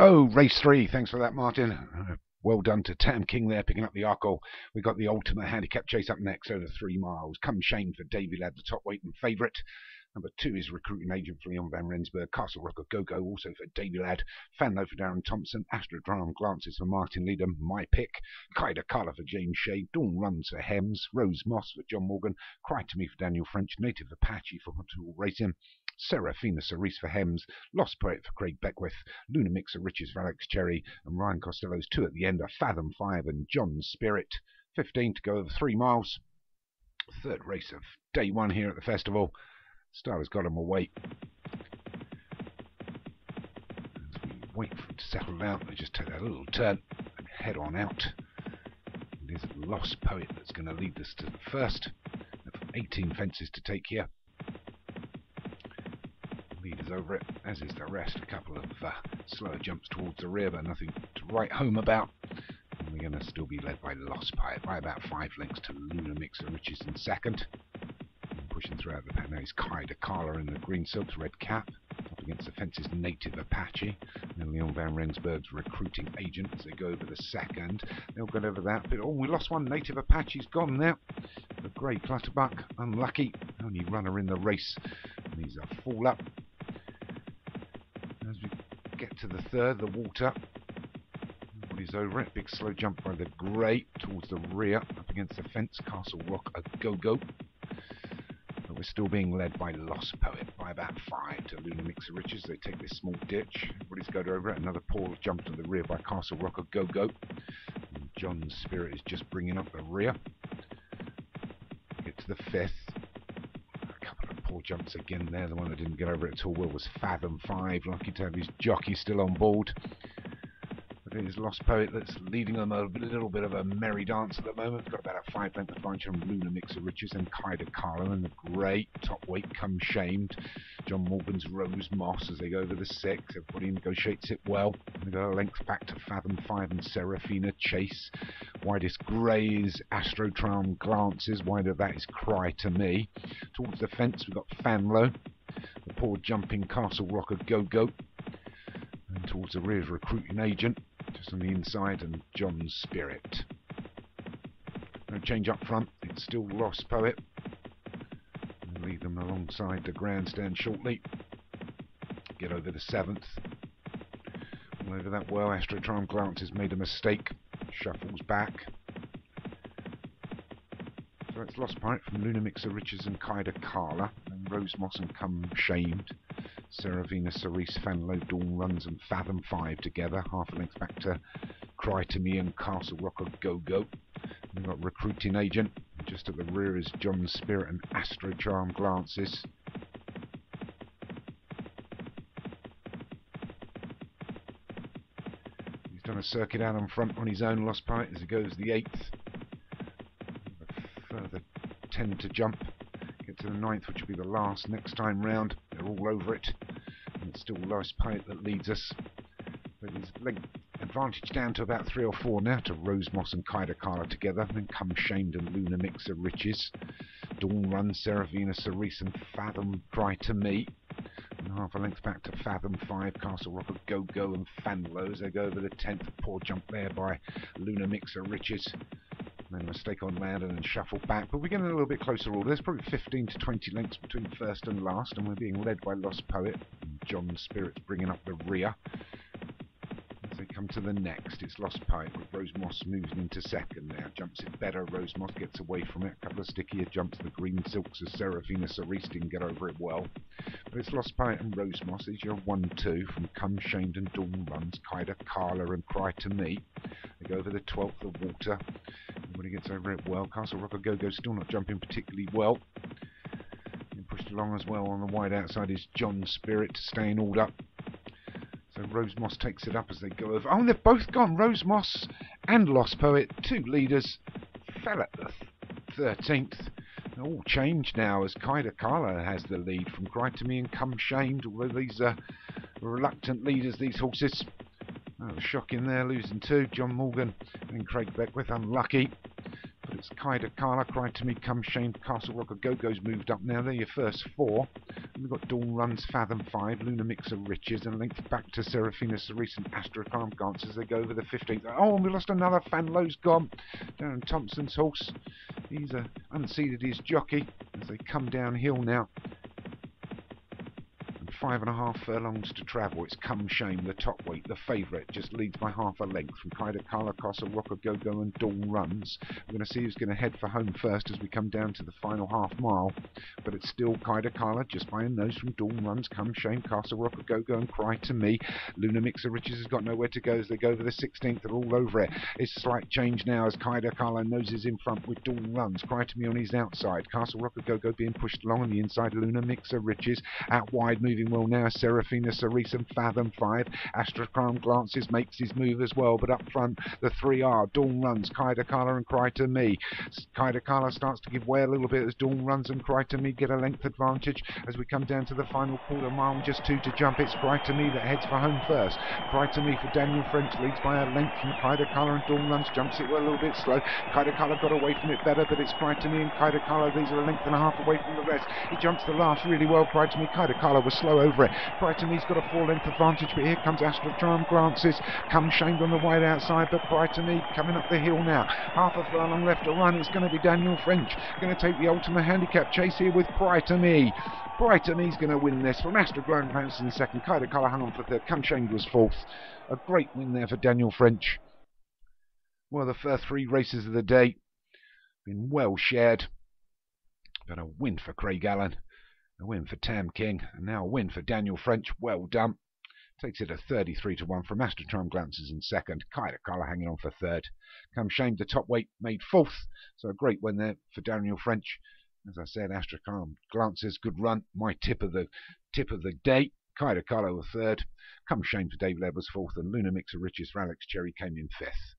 So, race three. Thanks for that, Martin. Uh, well done to Tam King there, picking up the Arkle. We've got the Ultima handicap chase up next, over three miles. Come Shame for Davy Ladd, the top weight and favourite. Number two is recruiting agent for Leon Van Rensburg. Castle Rock Go Go also for Davy Ladd. Fanlo for Darren Thompson. Astrodrome Glances for Martin Leadham. My Pick. Kaida Carla for James Shea. Dawn Runs for Hems. Rose Moss for John Morgan. Cry to Me for Daniel French. Native Apache for Hotel Racing. Serafina Cerise for Hems, Lost Poet for Craig Beckwith, Luna Mixer Riches for Alex Cherry, and Ryan Costello's two at the end are Fathom 5 and John's Spirit. 15 to go over three miles. Third race of day one here at the festival. Star's got him away. As we wait for it to settle down, they just take that little turn and head on out. It is Lost Poet that's going to lead us to the first. 18 fences to take here leaders over it, as is the rest. A couple of uh, slower jumps towards the rear, but nothing to write home about. We're going to still be led by Lost Poet by about five lengths to Luna Mixer, which is in second. And the pack now is Kaida Carla in the green silks, red cap. Up against the fences, Native Apache. And Leon Van Rensburg's recruiting agent as they go over the second. They'll go over that bit. Oh, we lost one. Native Apache's gone now. The grey clutterbuck, unlucky. Only runner in the race. And he's a fall up as we get to the third, the water. Nobody's over it. Big slow jump by the grey towards the rear, up against the fence. Castle Rock a go-go. We're still being led by Lost Poet by about five to Luna Mixer Riches. They take this small ditch. Everybody's got over it. Another poor jump to the rear by Castle Rock a go-go. John's Spirit is just bringing up the rear. Get to the fifth A couple of poor jumps again there. The one that didn't get over it at all well was Fathom 5. Lucky to have his jockey still on board. But it is Lost Poet that's leading them a little bit of a merry dance at the moment. We've got about a five length advantage on Luna Mixer Riches and Kaida Carlo and the great top weight come shamed. John Morgan's Rose Moss as they go over the six. Everybody negotiates it well. They go a length back to Fathom 5 and Seraphina Chase. Widest Grey's Astrotram Glances. Wide of that is Cry to Me. Towards the fence we've got Fanlow. The poor jumping Castle Rocker Go Go. And towards the rear is Recruiting Agent. Just on the inside and John's Spirit. No change up front. It's still Lost Poet lead them alongside the grandstand shortly. Get over the seventh. All over that well. Astrotron glances made a mistake. Shuffles back. So it's Lost Poet from Luna Mixer Riches and Kaida Carla. And Rose Moss and Come Shamed. Serafina Cerise Fanlo Dawn Runs and Fathom 5 together. Half length back to Cry to Me and Castle Rocker Go Go. We've got Recruiting Agent. Just at the rear is John's Spirit and Astro Charm Glances. He's done a circuit out on front on his own Lost Poet as he goes the eighth. Further ten to jump. Get to the ninth, which will be the last next time round. They're all over it. And still Lost Poet that leads us. But length advantage down to about three or four now to Rose Moss and Kaida Carla together. Then come Shamed and Luna Mixer Riches. Dawn Run, Serafina Cerise and Fathom Cry to Me. And half a length back to Fathom 5, Castle Rocker Go Go and Fanlos. They go over the 10th. Poor jump there by Luna Mixer Riches. Made a mistake on land and then shuffle back, but we're getting a little bit closer all. There's probably 15 to 20 lengths between first and last, and we're being led by Lost Poet. John Spirit's bringing up the rear So come to the next. It's Lost Poet with Rose Moss moves into second now. Jumps it better. Rose Moss gets away from it. A couple of stickier jumps. The green silks of Seraphina Cerise didn't get over it well. But it's Lost Poet and Rose Moss. These are 1-2 from Come Shamed and Dawn Runs. Kaida Carla and Cry to Me. They go over the 12th, of water. Everybody gets over it well. Castle Rocker Go Go still not jumping particularly well. Pushed along as well on the wide outside is John Spirit staying all up. So Rose Moss takes it up as they go over. Oh, and they've both gone. Rose Moss and Lost Poet, two leaders, fell at the 13th. All changed now as Kaida Carla has the lead from Cry to Me and Come Shamed. Although these are reluctant leaders, these horses. Oh, shocking there, losing two. John Morgan and Craig Beckwith unlucky. It's Kaida Carla, Cry to Me, Come Shame, Castle Rocker Go Go's moved up now. They're your first four. We've got Dawn Runs, Fathom 5, Luna Mix of Riches, and linked back to Seraphina Cerise and Astrocalm Glance as they go over the 15th. Oh, and we lost another. Fanlow's gone. Darren Thompson's horse. He's unseated his jockey as they come downhill now five and a half furlongs to travel. It's Come Shame, the top weight, the favourite, just leads by half a length from Kaida Carla, Castle Rocker Go Go and Dawn Runs. We're going to see who's going to head for home first as we come down to the final half mile. But it's still Kaida Carla, just by a nose from Dawn Runs, Come Shame, Castle Rocker Go Go and Cry to Me. Luna Mixer Riches has got nowhere to go as they go over the 16th. They're all over it. It's a slight change now as Kaida Carla noses in front with Dawn Runs. Cry to Me on his outside. Castle Rocker Go Go being pushed along on the inside. Luna Mixer Riches out wide, moving well now. Seraphina Cerise and Fathom 5. Astrocalm glances, makes his move as well, but up front the three are Dawn runs, Kaida Carla and Cry to Me. Kaida Carla starts to give way a little bit as Dawn runs and Cry to Me get a length advantage as we come down to the final quarter mile just two to jump. It's Me that heads for home first. Cry to Me for Daniel French leads by a length from Kaida Carla and Dawn runs, jumps it well a little bit slow. Kaida Carla got away from it better, but it's Cry to Me and Kaida Carla. These are a length and a half away from the rest. He jumps the last really well. Cry to Me, Kaida Over it. Brighton-He's got a four-length advantage, but here comes Astro Charm Glances. Come shamed on the wide outside, but Cry to Me coming up the hill now. Half a furlong left to run. It's going to be Daniel French. Going to take the Ultima handicap chase here with Cry to Me. Brighton-Me's going to win this from Astro Glances in second. Kaida on for third. Come shamed was fourth. A great win there for Daniel French. Well, the first three races of the day been well shared. But a win for Craig Allen. A win for Tam King, and now a win for Daniel French. Well done. Takes it a 33 to 1 from Astrotron Glances in second. Kaida Carla hanging on for third. Come Shame the top weight made fourth. So a great win there for Daniel French. As I said, Astrocalm Glances, good run. My tip of the tip of the day. Kaida Carla was third. Come Shame for David Edwards fourth, and Luna Mix of Riches for Alex Cherry came in fifth.